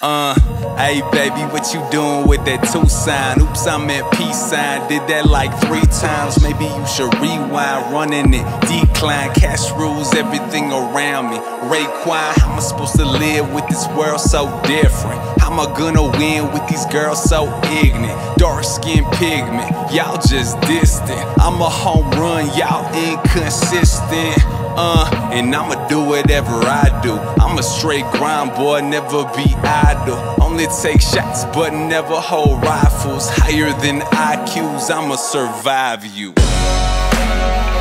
Uh, hey baby, what you doing with that two sign? Oops, I meant peace sign. Did that like three times. Maybe you should rewind, running it, decline. Cash rules everything around me. Raekwon, how am I supposed to live with this world so different? How am I gonna win with these girls so ignorant? Dark skin pigment, y'all just distant. I'm a home run, y'all inconsistent. Uh, and I'ma do whatever I do. I'm a straight grind boy, never be idle. Only take shots, but never hold rifles. Higher than IQs, I'ma survive you.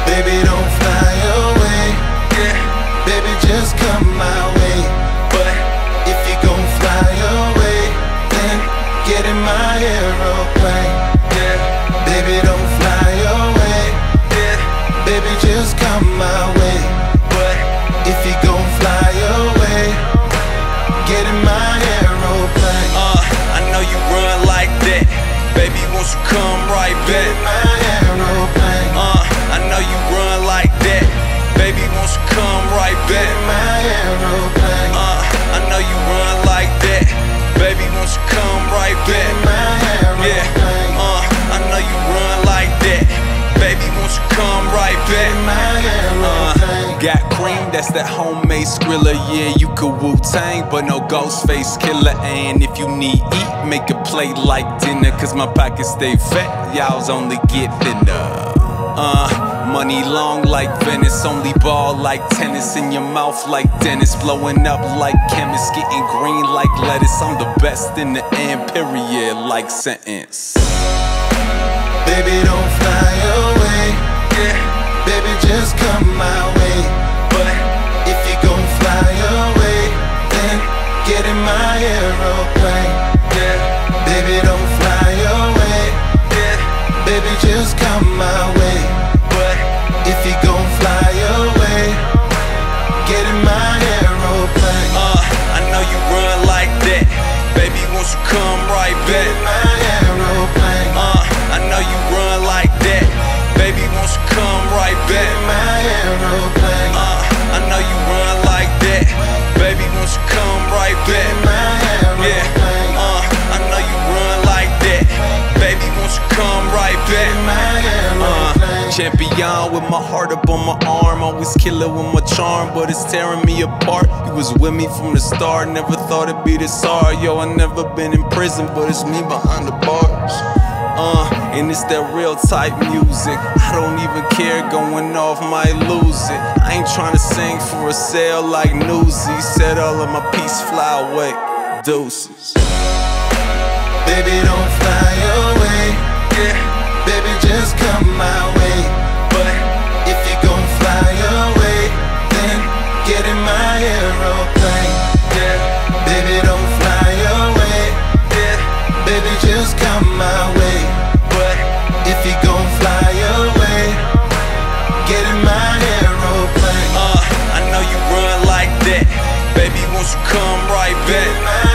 Baby, don't fly away. Yeah. Baby, just come my way. But if you gon' fly away, then get in my aeroplane. Just come my way. But if you gon' fly away, get in my got cream, that's that homemade skrilla. Yeah, you could Wu Tang, but no Ghostface Killah. And if you need eat, make a plate like dinner. Cause my pockets stay fat, y'all's only get thinner. Uh, money long like Venice, only ball like tennis in your mouth like Dennis, blowing up like chemists, getting green like lettuce. I'm the best in the end, period, like sentence. Baby, don't fly away. Yeah. Come right back? Uh, I know you run like that. Baby, won't you come right back? Yeah, uh, I know you run like that. Baby, won't you come right back? Uh, champion with my heart up on my arm. Always killer with my charm, but it's tearing me apart. You was with me from the start, never thought it'd be this hard. Yo, I never been in prison, but it's me behind the bars. Uh, and it's that real type music. I don't even care, going off might lose it. I ain't trying to sing for a sale like Newsy. Said all of my peace fly away. Deuces. Baby, don't fly away. Yeah. Baby, just come my way. But if you gon' fly away, then get in my aeroplane. Yeah. Baby, don't fly away. Yeah. Baby, just come my way. right back.